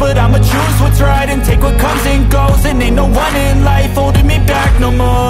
but I'ma choose what's right And take what comes and goes. And ain't no one in life holding me back no more